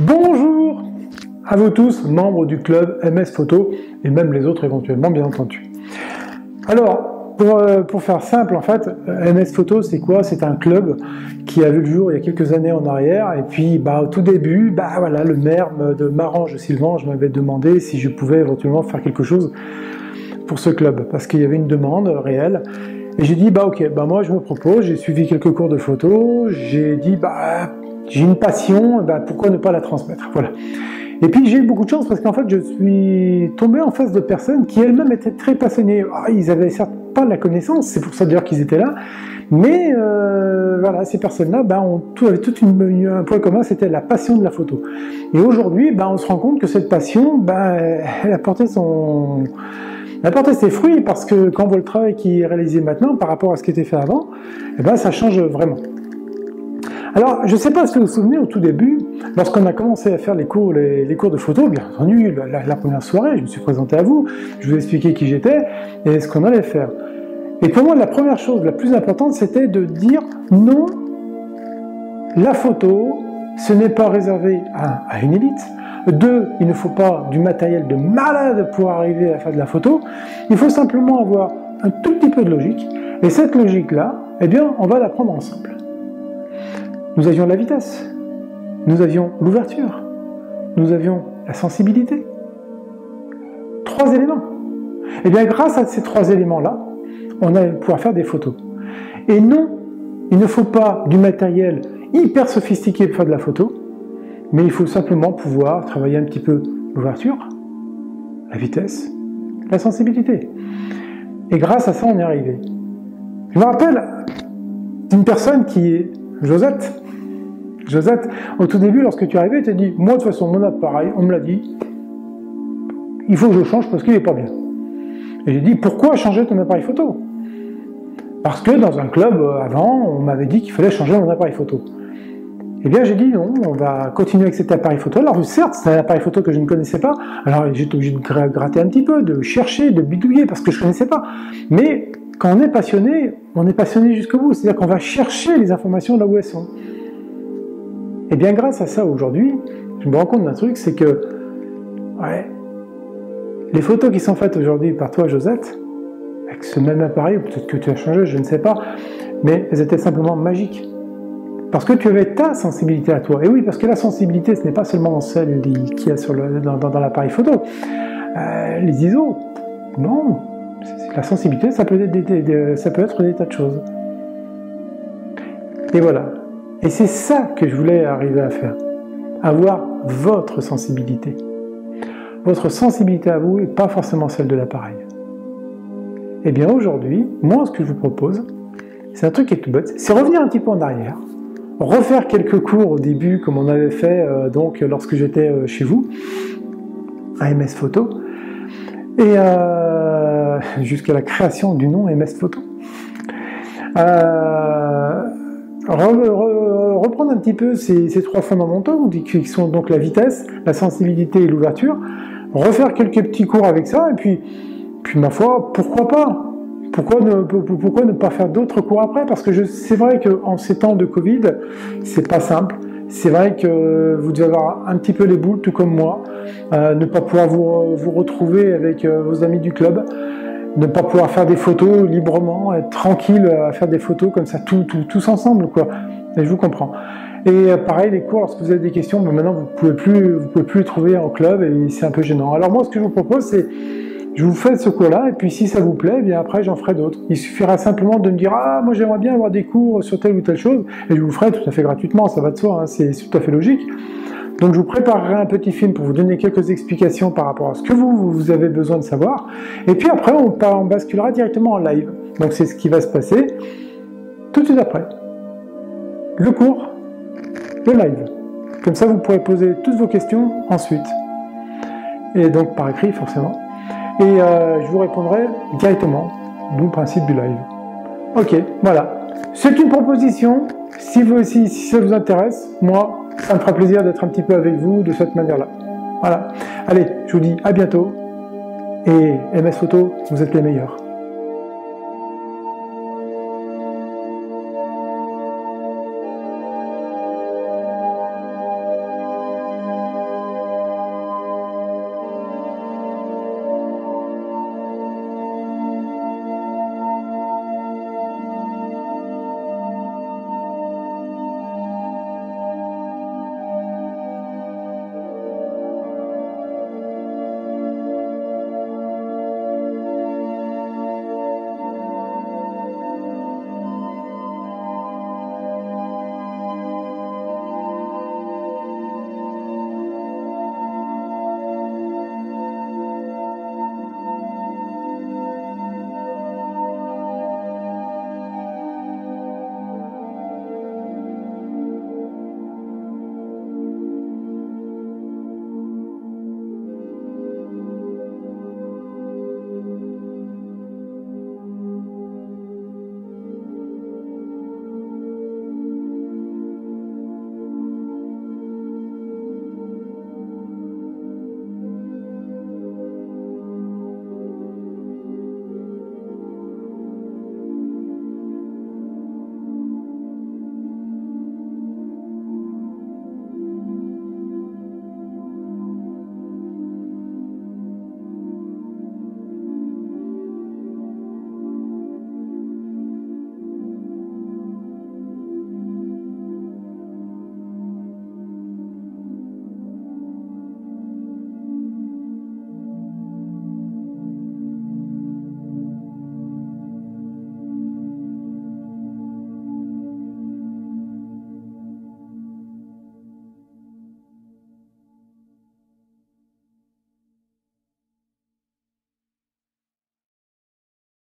Bonjour à vous tous, membres du club MS Photo, et même les autres éventuellement, bien entendu. Alors, pour, euh, faire simple, en fait, MS Photo, c'est quoi? C'est un club qui a vu le jour il y a quelques années en arrière, et puis bah, au tout début, bah, voilà, le maire de Marange Sylvain, je m'avais demandé si je pouvais éventuellement faire quelque chose pour ce club, parce qu'il y avait une demande réelle, et j'ai dit, bah ok, bah moi je me propose, j'ai suivi quelques cours de photo, j'ai dit, bah j'ai une passion, bah, pourquoi ne pas la transmettre? Voilà. Et puis j'ai eu beaucoup de chance parce qu'en fait je suis tombé en face de personnes qui elles-mêmes étaient très passionnées. Ah, ils avaient certes pas la connaissance, c'est pour ça d'ailleurs qu'ils étaient là, mais euh, voilà, ces personnes-là bah, ont tout, avaient tout une, un point commun, c'était la passion de la photo. Et aujourd'hui, bah, on se rend compte que cette passion, bah, elle a porté son apporter ses fruits parce que quand on voit le travail qui est réalisé maintenant par rapport à ce qui était fait avant, eh ben, ça change vraiment. Alors, je ne sais pas si vous vous souvenez au tout début, lorsqu'on a commencé à faire les cours, les, cours de photo, bien entendu, la, première soirée, je me suis présenté à vous, je vous ai expliqué qui j'étais et ce qu'on allait faire. Et pour moi, la première chose, la plus importante, c'était de dire non, la photo, ce n'est pas réservé à une élite, deux, il ne faut pas du matériel de malade pour arriver à faire de la photo. Il faut simplement avoir un tout petit peu de logique. Et cette logique-là, eh bien, on va la prendre ensemble. Nous avions la vitesse, nous avions l'ouverture, nous avions la sensibilité. Trois éléments. Eh bien, grâce à ces trois éléments-là, on va pouvoir faire des photos. Et non, il ne faut pas du matériel hyper sophistiqué pour faire de la photo mais il faut simplement pouvoir travailler un petit peu l'ouverture, la vitesse, la sensibilité. Et grâce à ça, on est arrivé. Je me rappelle d'une personne qui est Josette. Josette, au tout début, lorsque tu arrivé, tu as dit Moi, de toute façon, mon appareil, on me l'a dit, il faut que je change parce qu'il n'est pas bien. Et j'ai dit Pourquoi changer ton appareil photo? Parce que dans un club euh, avant, on m'avait dit qu'il fallait changer mon appareil photo. Eh bien, j'ai dit non, on va continuer avec cet appareil photo. Alors, certes, c'est un appareil photo que je ne connaissais pas. Alors, j'étais obligé de gratter un petit peu, de chercher, de bidouiller parce que je ne connaissais pas. Mais quand on est passionné, on est passionné jusqu'au bout. C'est-à-dire qu'on va chercher les informations là où elles sont. Et eh bien, grâce à ça, aujourd'hui, je me rends compte d'un truc, c'est que les photos qui sont faites aujourd'hui par toi, Josette, avec ce même appareil, peut-être que tu as changé, je ne sais pas, mais elles étaient simplement magiques. Parce que tu avais ta sensibilité à toi. Et oui, parce que la sensibilité, ce n'est pas seulement celle qu'il y a dans, l'appareil photo. Euh, les ISO, non. La sensibilité, ça peut, être ça peut être des tas de choses. Et voilà. Et c'est ça que je voulais arriver à faire. Avoir votre sensibilité. Votre sensibilité à vous et pas forcément celle de l'appareil. Et eh bien aujourd'hui, moi, ce que je vous propose, c'est un truc qui est tout bête, c'est revenir un petit peu en arrière, refaire quelques cours au début, comme on avait fait euh, donc lorsque j'étais euh, chez vous, à MS Photo, et euh, jusqu'à la création du nom MS Photo. Reprendre un petit peu ces, trois fondamentaux, qui sont donc la vitesse, la sensibilité et l'ouverture, refaire quelques petits cours avec ça, et puis, puis ma foi, pourquoi pas? Pourquoi ne, pas faire d'autres cours après? Parce que c'est vrai qu'en ces temps de Covid, c'est pas simple. C'est vrai que vous devez avoir un petit peu les boules, tout comme moi, euh, ne pas pouvoir vous, retrouver avec euh, vos amis du club, ne pas pouvoir faire des photos librement, être tranquille à faire des photos comme ça, tous ensemble. Et je vous comprends. Et euh, pareil, les cours, lorsque vous avez des questions, ben maintenant vous pouvez pouvez plus les trouver en club et c'est un peu gênant. Alors moi, ce que je vous propose, c'est je vous fais ce cours-là, et puis si ça vous plaît, eh bien après j'en ferai d'autres. Il suffira simplement de me dire ah moi j'aimerais bien avoir des cours sur telle ou telle chose, et je vous ferai tout à fait gratuitement, ça va de soi, hein, c'est tout à fait logique. Donc je vous préparerai un petit film pour vous donner quelques explications par rapport à ce que vous, vous avez besoin de savoir. Et puis après on basculera directement en live. Donc c'est ce qui va se passer tout de suite après. Le cours, le live. Comme ça vous pourrez poser toutes vos questions ensuite. Et donc par écrit forcément et euh, je vous répondrai directement, d'où le principe du live. Ok, voilà. C'est une proposition. Si, vous, si, si ça vous intéresse, moi, ça me fera plaisir d'être un petit peu avec vous de cette manière-là. Voilà. Allez, je vous dis à bientôt. Et MS Photo, vous êtes les meilleurs.